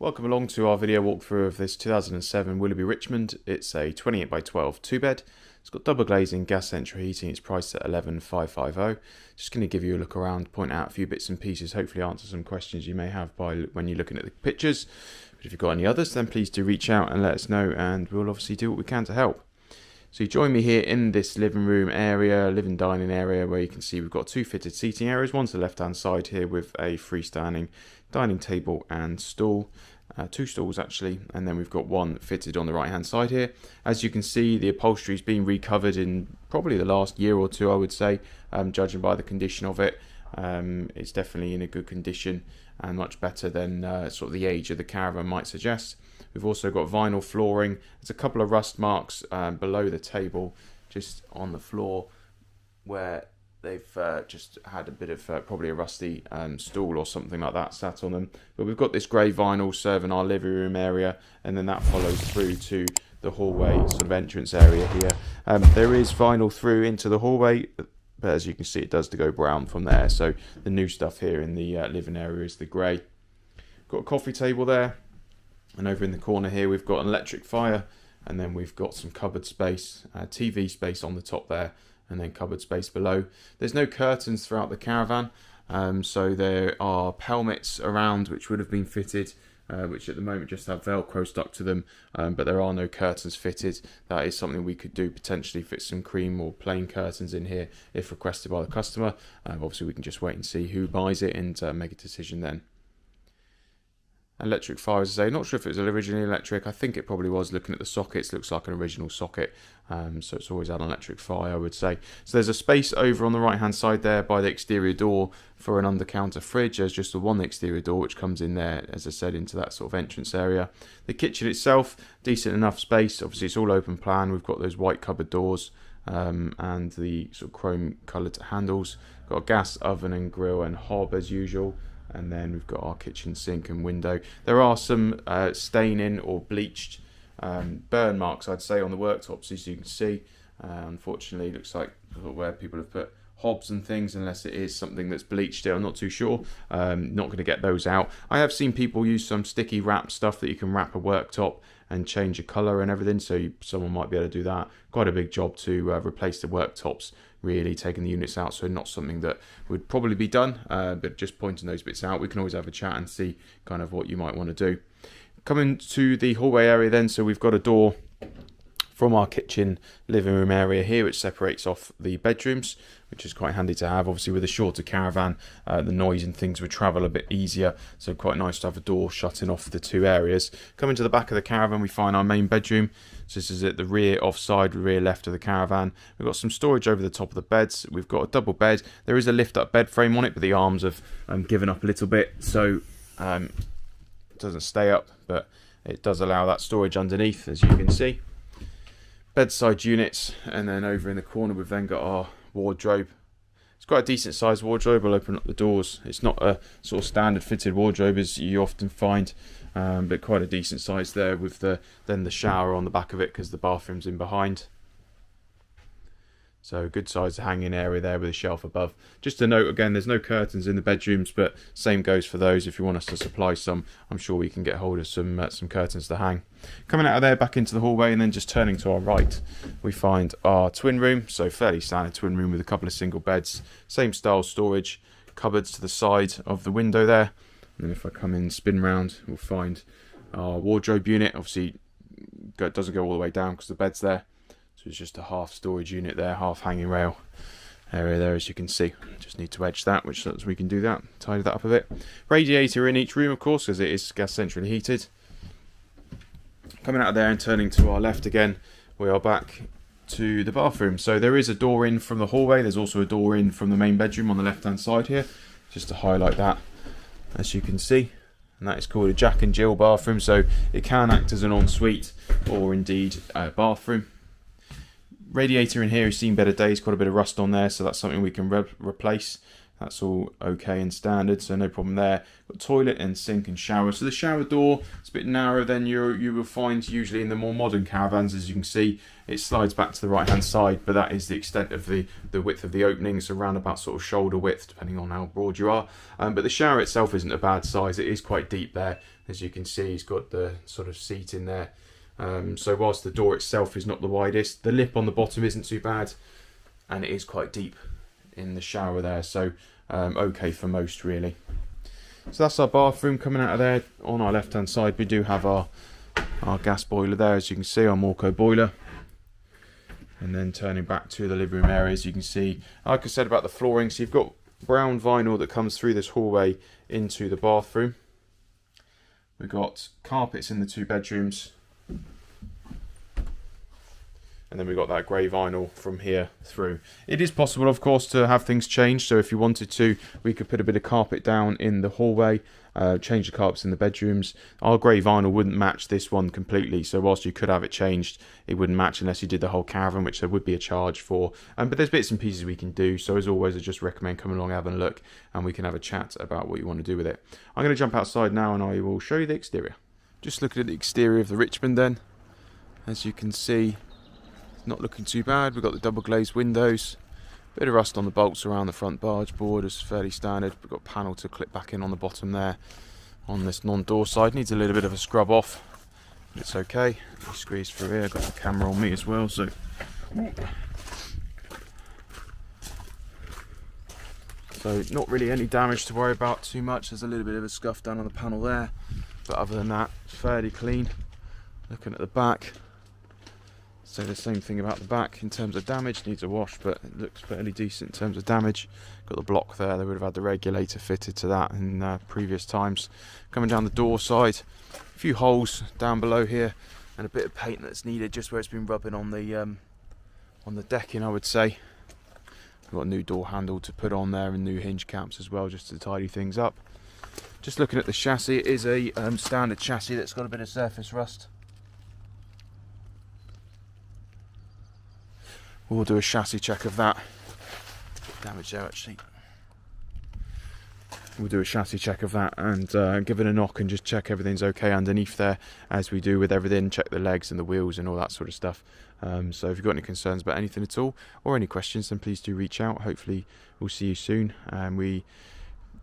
Welcome along to our video walkthrough of this 2007 Willerby Richmond. It's a 28 by 12 two bed. It's got double glazing, gas central heating. It's priced at 11550. Just going to give you a look around, point out a few bits and pieces, hopefully answer some questions you may have by when you're looking at the pictures. But if you've got any others, then please do reach out and let us know, and we'll obviously do what we can to help. So you join me here in this living room area, living dining area, where you can see we've got two fitted seating areas. One to the left hand side here with a freestanding dining table and stool uh, two stools actually, and then we've got one fitted on the right hand side here. As you can see, the upholstery's been recovered in probably the last year or two, I would say, um, judging by the condition of it. Um, it's definitely in a good condition and much better than uh, sort of the age of the caravan might suggest. We've also got vinyl flooring. There's a couple of rust marks um, below the table, just on the floor, where they've uh, just had a bit of uh, probably a rusty um, stool or something like that sat on them. But we've got this grey vinyl serving our living room area, and then that follows through to the hallway sort of entrance area here. Um, there is vinyl through into the hallway, but as you can see, it does to go brown from there. So the new stuff here in the uh, living area is the grey. Got a coffee table there, and over in the corner here we've got an electric fire, and then we've got some cupboard space, uh, TV space on the top there and then cupboard space below. There's no curtains throughout the caravan, um, so there are pelmets around which would have been fitted, uh, which at the moment just have Velcro stuck to them, um, but there are no curtains fitted. That is something we could do potentially fit some cream or plain curtains in here if requested by the customer. Uh, obviously, we can just wait and see who buys it and uh, make a decision then electric fire as I say. Not sure if it was originally electric. I think it probably was. Looking at the sockets looks like an original socket. Um, so it's always had an electric fire I would say. So there's a space over on the right hand side there by the exterior door for an under counter fridge. There's just the one exterior door which comes in there as I said into that sort of entrance area. The kitchen itself decent enough space. Obviously it's all open plan. We've got those white cupboard doors um, and the sort of chrome coloured handles. Got a gas oven and grill and hob as usual and then we've got our kitchen sink and window. There are some uh, staining or bleached um, burn marks, I'd say, on the worktops, as you can see. Uh, unfortunately, looks like where people have put hobs and things, unless it is something that's bleached still. I'm not too sure. Um, not going to get those out. I have seen people use some sticky wrap stuff that you can wrap a worktop and change the colour and everything, so you, someone might be able to do that. Quite a big job to uh, replace the worktops really taking the units out. So not something that would probably be done, uh, but just pointing those bits out. We can always have a chat and see kind of what you might want to do. Coming to the hallway area then, so we've got a door from our kitchen living room area here, which separates off the bedrooms, which is quite handy to have. Obviously, with a shorter caravan, uh, the noise and things would travel a bit easier, so quite nice to have a door shutting off the two areas. Coming to the back of the caravan, we find our main bedroom. So this is at the rear offside, rear left of the caravan. We've got some storage over the top of the beds. We've got a double bed. There is a lift-up bed frame on it, but the arms have um, given up a little bit, so um, it doesn't stay up, but it does allow that storage underneath, as you can see bedside units, and then over in the corner we've then got our wardrobe. It's quite a decent sized wardrobe. I'll open up the doors. It's not a sort of standard fitted wardrobe as you often find, um, but quite a decent size there with the then the shower on the back of it because the bathroom's in behind. So good size hanging area there with a shelf above. Just a note again, there's no curtains in the bedrooms, but same goes for those. If you want us to supply some, I'm sure we can get hold of some uh, some curtains to hang. Coming out of there, back into the hallway, and then just turning to our right, we find our twin room. So fairly standard twin room with a couple of single beds, same style storage, cupboards to the side of the window there. And then if I come in, spin round, we'll find our wardrobe unit. Obviously, doesn't go all the way down because the bed's there so it's just a half storage unit there, half hanging rail area there as you can see. Just need to edge that, which we can do that, tidy that up a bit. Radiator in each room of course because it is gas centrally heated. Coming out of there and turning to our left again, we are back to the bathroom. So there is a door in from the hallway, there's also a door in from the main bedroom on the left hand side here, just to highlight that as you can see. And that is called a Jack and Jill bathroom, so it can act as an ensuite or indeed a bathroom radiator in here has seen better days, quite a bit of rust on there, so that's something we can re replace. that's all okay and standard, so no problem there. Got toilet and sink and shower. So the shower door is a bit narrower than you you will find usually in the more modern caravans. As you can see, it slides back to the right hand side, but that is the extent of the the width of the opening. So around about sort of shoulder width, depending on how broad you are. Um, but the shower itself isn't a bad size. It is quite deep there, as you can see. It's got the sort of seat in there. Um, so whilst the door itself is not the widest, the lip on the bottom isn't too bad, and it is quite deep in the shower there, so um, okay for most really. So that's our bathroom coming out of there. On our left hand side we do have our, our gas boiler there as you can see, our Morco boiler. And then turning back to the living room area as you can see, like I said about the flooring, so you've got brown vinyl that comes through this hallway into the bathroom. We've got carpets in the two bedrooms and then we've got that grey vinyl from here through. It is possible, of course, to have things changed. So if you wanted to, we could put a bit of carpet down in the hallway, uh, change the carpets in the bedrooms. Our grey vinyl wouldn't match this one completely. So whilst you could have it changed, it wouldn't match unless you did the whole caravan, which there would be a charge for. Um, but there's bits and pieces we can do. So as always, I just recommend coming along, having a look, and we can have a chat about what you want to do with it. I'm going to jump outside now, and I will show you the exterior. Just looking at the exterior of the Richmond then. As you can see, not looking too bad. We've got the double glazed windows. Bit of rust on the bolts around the front barge board is fairly standard. We've got panel to clip back in on the bottom there. On this non-door side, needs a little bit of a scrub off. But it's okay. You squeeze through here. Got the camera on me as well, so. So not really any damage to worry about too much. There's a little bit of a scuff down on the panel there, but other than that, it's fairly clean. Looking at the back, so the same thing about the back in terms of damage, needs a wash, but it looks fairly decent in terms of damage. Got the block there, they would have had the regulator fitted to that in uh, previous times. Coming down the door side, a few holes down below here, and a bit of paint that's needed just where it's been rubbing on the um, on the decking, I would say. Got a new door handle to put on there and new hinge caps as well, just to tidy things up. Just looking at the chassis, it is a um, standard chassis that's got a bit of surface rust. We'll do a chassis check of that. Damage there actually. We'll do a chassis check of that and uh, give it a knock and just check everything's okay underneath there, as we do with everything. Check the legs and the wheels and all that sort of stuff. Um, so if you've got any concerns about anything at all or any questions, then please do reach out. Hopefully, we'll see you soon. And we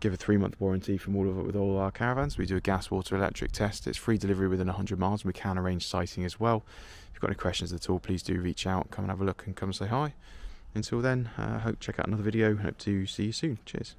give a three month warranty from all of it with all our caravans. We do a gas, water, electric test. It's free delivery within 100 miles, and we can arrange siting as well If you've got any questions at all, please do reach out, come and have a look and come say hi. Until then, I uh, hope check out another video. Hope to see you soon. Cheers.